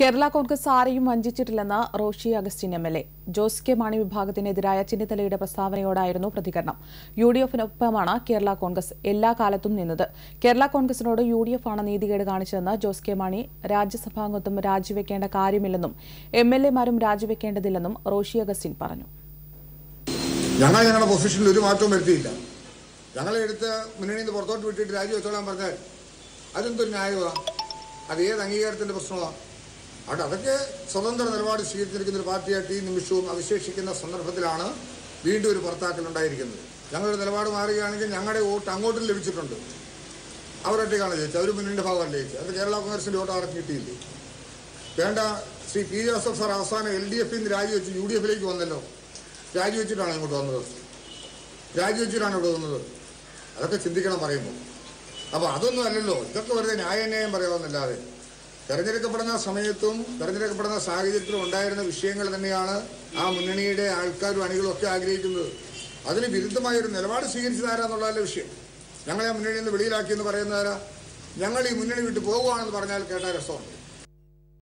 കേരള കോൺഗ്രസ് ആരെയും വഞ്ചിച്ചിട്ടില്ലെന്ന് Roshi Augustine M L A. Jose K Mani വിഭാഗത്തിനെതിരായ ചെന്നിത്തലയുടെ പ്രസ്താവനയോടായിരുന്നു പ്രതികരണം. യു ഡി എഫിനൊപ്പമാണ് കേരള കോൺഗ്രസ് എല്ലാ കാലത്തും നിന്നത്. കേരള കോൺഗ്രസിനോട് യു ഡി എഫ് ആണ് നീതികേട് കാണിച്ചതെന്ന് ജോസ് കെ മാണി രാജ്യസഭാംഗത്വം രാജിവെക്കേണ്ട കാര്യമില്ലെന്നും എം എൽ എമാരും രാജിവെക്കേണ്ടതില്ലെന്നും റോഷി അഗസ്റ്റിൻ പറഞ്ഞു. ഞങ്ങൾ ഞങ്ങളുടെ പൊസിഷനിൽ ഒരു മാറ്റവും വരുത്തിയില്ല. ഞങ്ങളെ എടുത്ത് മുന്നണിയിൽ നിന്ന് പുറത്തോട്ട് വിട്ടിട്ട് രാജിവെച്ചോളാൻ പറഞ്ഞാൽ അതെന്തൊരു ന്യായമാണ് അത് ഏത് അംഗീകാരത്തിന്റെ പ്രശ്നമാണ് അവിടെ അതൊക്കെ സ്വതന്ത്ര നിലപാട് സ്വീകരിച്ചിരിക്കുന്ന ഒരു പാർട്ടിയായിട്ട് ഈ നിമിഷവും അവശേഷിക്കുന്ന സന്ദർഭത്തിലാണ് വീണ്ടും ഒരു പുറത്താക്കൽ ഉണ്ടായിരിക്കുന്നത്. ഞങ്ങളുടെ നിലപാട് മാറുകയാണെങ്കിൽ ഞങ്ങളുടെ വോട്ട് അങ്ങോട്ടും ലഭിച്ചിട്ടുണ്ട്. അവരൊറ്റയ്ക്കാണ് ജയിച്ചത്. അവർ മുന്നിന്റെ ഭാഗമല്ല ജയിച്ചത്. അത് കേരള കോൺഗ്രസിന്റെ വോട്ട് അവർക്ക് കിട്ടിയില്ലേ? വേണ്ട. ശ്രീ പി ജോസഫ് സാർ അവസാനം എൽ ഡി എഫിൽ നിന്ന് രാജിവെച്ച് യു ഡി എഫിലേക്ക് വന്നല്ലോ. രാജിവെച്ചിട്ടാണ് ഇങ്ങോട്ട് വന്നത്. രാജിവെച്ചിട്ടാണ് ഇവിടെ വന്നത്. അതൊക്കെ ചിന്തിക്കണം പറയുമ്പോൾ. അപ്പോൾ അതൊന്നും അല്ലല്ലോ. ഇതൊക്കെ വെറുതെ ന്യായന്യായം പറയാമെന്നല്ലാതെ തെരഞ്ഞെടുക്കപ്പെടുന്ന സമയത്തും തെരഞ്ഞെടുക്കപ്പെടുന്ന സാഹചര്യത്തിലും ഉണ്ടായിരുന്ന വിഷയങ്ങൾ തന്നെയാണ് ആ മുന്നണിയുടെ ആൾക്കാരും അണികളും ഒക്കെ ആഗ്രഹിക്കുന്നത്. അതിന് വിരുദ്ധമായ ഒരു നിലപാട് സ്വീകരിച്ചതാരാന്നുള്ളതല്ല വിഷയം. ഞങ്ങളെ ആ മുന്നണിയിൽ നിന്ന് വെളിയിലാക്കിയെന്ന് പറയുന്നതാരാ ഞങ്ങൾ ഈ മുന്നണി വിട്ട് പോകുകയാണെന്ന് പറഞ്ഞാൽ കേട്ടാൽ രസമുണ്ട്.